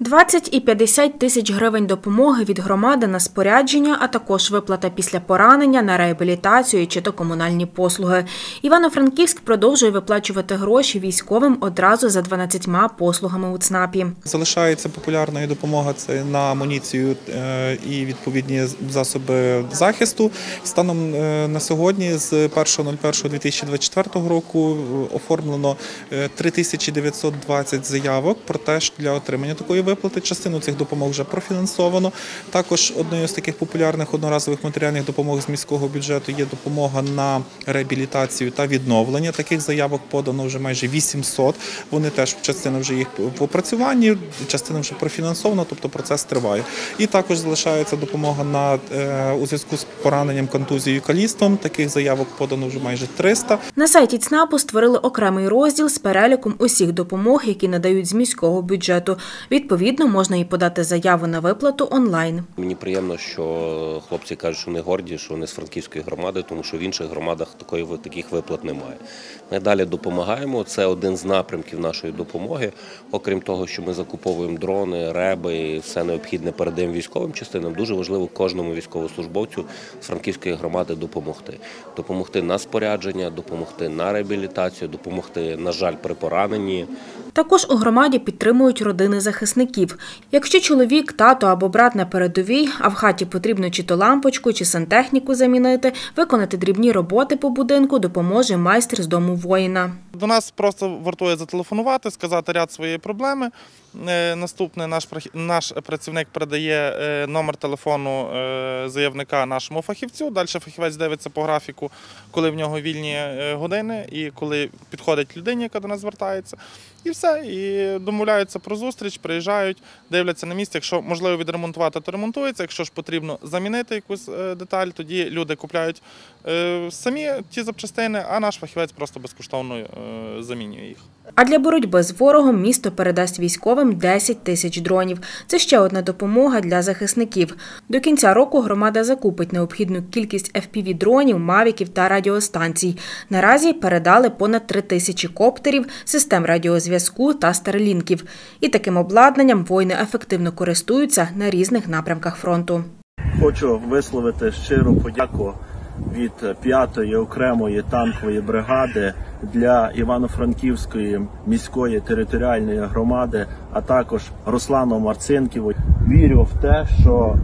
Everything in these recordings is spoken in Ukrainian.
20 і 50 тисяч гривень допомоги від громади на спорядження, а також виплата після поранення на реабілітацію чи то комунальні послуги. Івано-Франківськ продовжує виплачувати гроші військовим одразу за 12 послугами у ЦНАПі. Залишається популярною допомога це на амуніцію е, і відповідні засоби захисту. Станом е, на сьогодні, з 1.01.2024 року, е, оформлено е, 3920 заявок про те, що для отримання такої виплати частину цих допомог вже профінансовано. Також одною з таких популярних одноразових матеріальних допомог з міського бюджету є допомога на реабілітацію та відновлення. Таких заявок подано вже майже 800. Вони теж частина вже їх в опрацюванні, частина вже профінансована, тобто процес триває. І також залишається допомога на е, у зв'язку з пораненням контузією калістом. Таких заявок подано вже майже 300. На сайті ЦНАПу створили окремий розділ з переліком усіх допомог, які надають з міського бюджету. Відповідно, можна і подати заяву на виплату онлайн. Мені приємно, що хлопці кажуть, що вони горді, що вони з франківської громади, тому що в інших громадах такої таких виплат немає. Ми далі допомагаємо. Це один з напрямків нашої допомоги. Окрім того, що ми закуповуємо дрони, реби, і все необхідне передаємо військовим частинам. Дуже важливо кожному військовослужбовцю з франківської громади допомогти. Допомогти на спорядження, допомогти на реабілітацію, допомогти, на жаль, при пораненні. Також у громаді підтримують родини захисників. Якщо чоловік, тато або брат на передовій, а в хаті потрібно чи то лампочку, чи сантехніку замінити, виконати дрібні роботи по будинку допоможе майстер з дому воїна. До нас просто вартує зателефонувати, сказати ряд своєї проблеми. Е, Наступне наш наш працівник передає е, номер телефону е, заявника нашому фахівцю. Далі фахівець дивиться по графіку, коли в нього вільні години і коли підходить людині, яка до нас звертається. І все. І домовляються про зустріч, приїжджають, дивляться на місці. Якщо можливо відремонтувати, то ремонтується. Якщо ж потрібно замінити якусь е, деталь, тоді люди купляють е, самі ті запчастини, а наш фахівець просто безкоштовно е, замінює їх. А для боротьби з ворогом місто передасть військовим 10 тисяч дронів. Це ще одна допомога для захисників. До кінця року громада закупить необхідну кількість fpv дронів, мавіків та радіостанцій. Наразі передали понад 3 тисячі коптерів, систем радіозв'язку та старлінків. І таким обладнанням воїни ефективно користуються на різних напрямках фронту. Хочу висловити щиру подяку від 5-ї окремої танкової бригади для Івано-Франківської міської територіальної громади, а також Руслану Марцинківу. Вірю в те, що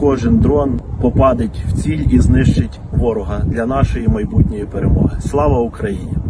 кожен дрон попадить в ціль і знищить ворога для нашої майбутньої перемоги. Слава Україні!